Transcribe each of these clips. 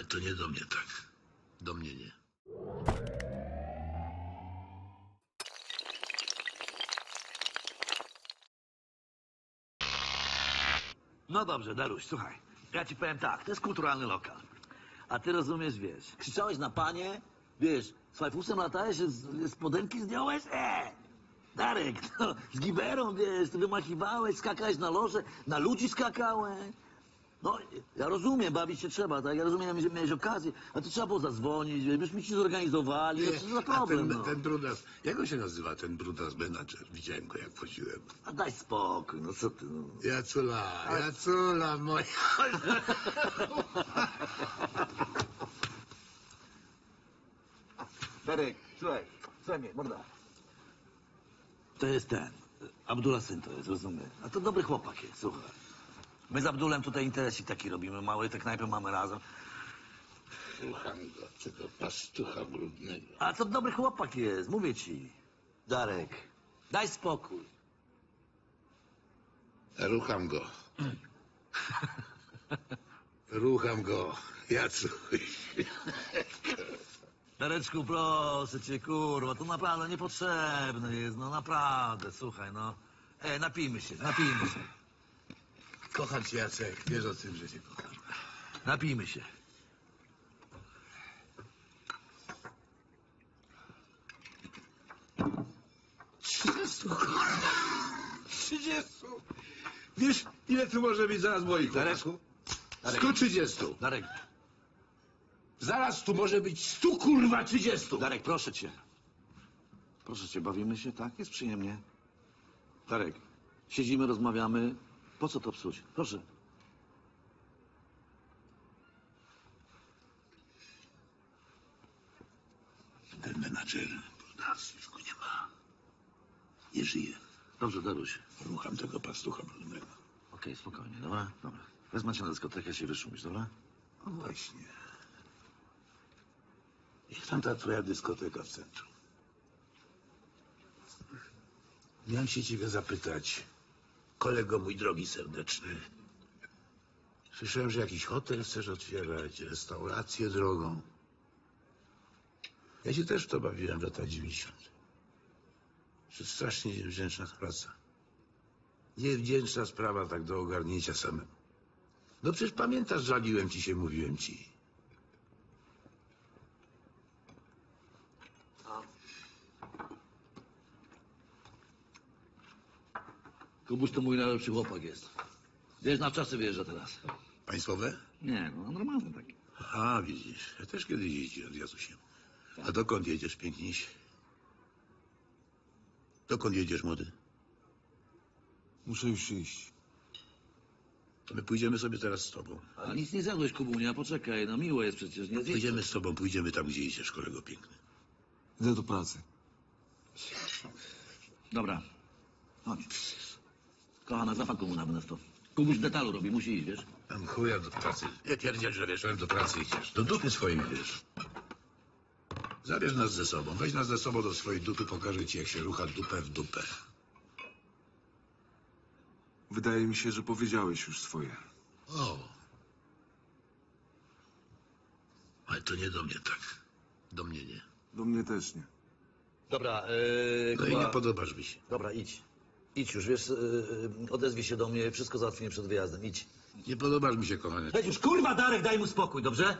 Ale to nie do mnie tak. Do mnie nie. No dobrze, Daruś, słuchaj. Ja ci powiem tak, to jest kulturalny lokal. A ty rozumiesz, wiesz, krzyczałeś na panie, wiesz, z fajfusem latałeś, z, z podenki zdjąłeś? E! Darek, no, z giberą, wiesz, ty wymachiwałeś, skakałeś na loże, na ludzi skakałeś. No, ja rozumiem, bawić się trzeba, tak? Ja rozumiem, że miałeś okazję, a to trzeba było zadzwonić, byśmy ci zorganizowali, no, co za problem, ten, no. ten brudas, jak on się nazywa, ten brudas menadżer? Widziałem go, jak wchodziłem. A daj spokój, no co ty, no. Jacula, Jacula moja. Darek, słuchaj, słuchaj mnie, morda. To jest ten, Abdullah syn to jest, rozumiesz? A to dobry chłopak jest, słuchaj. My z Abdulem tutaj interesik taki robimy, mały, te knajpy mamy razem. Słucham go, tego pastucha brudnego. A to dobry chłopak jest, mówię ci. Darek, daj spokój. Rucham go. Rucham go, Jacuś. Dareczku, proszę cię, kurwa, to naprawdę niepotrzebne jest, no naprawdę, słuchaj, no. E, napijmy się, napijmy się, Kocham cię, Jacek. Wiesz o tym, że cię kocham. napijmy się. Trzydziestu, Trzydziestu. Wiesz, ile tu może być zaraz moich Dareczku? Darek, Stu trzydziestu. Darek, Zaraz tu może być stu kurwa trzydziestu. Darek, proszę cię. Proszę cię, bawimy się, tak? Jest przyjemnie. Darek, siedzimy, rozmawiamy. Po co to psuć? Proszę. Ten menadżer, brudas, już go nie ma. Nie żyje. Dobrze, Daruś. Rucham tego pastucha brudnego. Okej, spokojnie, dobra? Dobra. Wezmę cię na dyskotekę, się wyszumisz, dobra? No właśnie. Jak tam ta twoja dyskoteka w centrum? Miałem się ciebie zapytać, kolego mój drogi serdeczny. Słyszałem, że jakiś hotel chcesz otwierać, restaurację drogą. Ja się też w to bawiłem w latach 90. To strasznie niewdzięczna praca. Niewdzięczna sprawa tak do ogarnięcia samemu. No przecież pamiętasz, żaliłem ci się, mówiłem ci. Kubuś to mój najlepszy chłopak jest. Wiesz, na czasy wyjeżdża teraz. Państwowe? Nie, no normalny taki. A, widzisz, ja też kiedyś jeździłem z Jacusiem. A dokąd jedziesz, piękniś? Dokąd jedziesz, młody? Muszę już iść. To my pójdziemy sobie teraz z tobą. A nic nie zjadłeś, Kubunia, poczekaj, no miło jest przecież. Nie zjedz- Pójdziemy z tobą, pójdziemy tam, gdzie idziesz, kolego piękny. Idę do pracy. Dobra, chodź. Kochana, zafan komu na to. Kubuś detalu robi, musi iść, wiesz? Tam chuja do pracy. Ja pierdziel, że wiesz, do pracy idziesz. Do dupy swoich, wiesz. Zabierz nas ze sobą. Weź nas ze sobą do swojej dupy, pokażę ci, jak się rucha dupę w dupę. Wydaje mi się, że powiedziałeś już swoje. O. Ale to nie do mnie tak. Do mnie nie. Do mnie też nie. Dobra, yy, No i nie podobasz mi się. Dobra, idź. Idź już, wiesz, yy, odezwij się do mnie, wszystko załatwimy przed wyjazdem, idź. Nie podobasz mi się, kochanie. Weź już, kurwa, Darek, daj mu spokój, dobrze?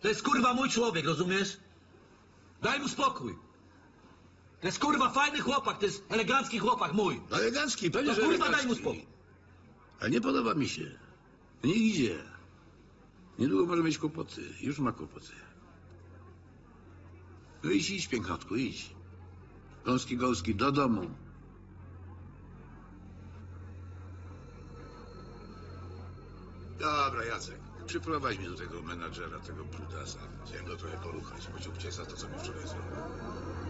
To jest, kurwa, mój człowiek, rozumiesz? Daj mu spokój. To jest, kurwa, fajny chłopak, to jest elegancki chłopak, mój. Elegancki, pewnie, No że kurwa, daj mu elegancki. spokój. A nie podoba mi się. Nie idzie. Niedługo może mieć kłopoty. Już ma kłopoty. No idź, idź, pięknotku, idź. Gąski, gąski, do domu. Dobra, Jacek. Przyprowadź mnie do tego menadżera, tego brudasa. Chciałem go trochę poruchać. Pociąg cię za to, co mi wczoraj zrobił.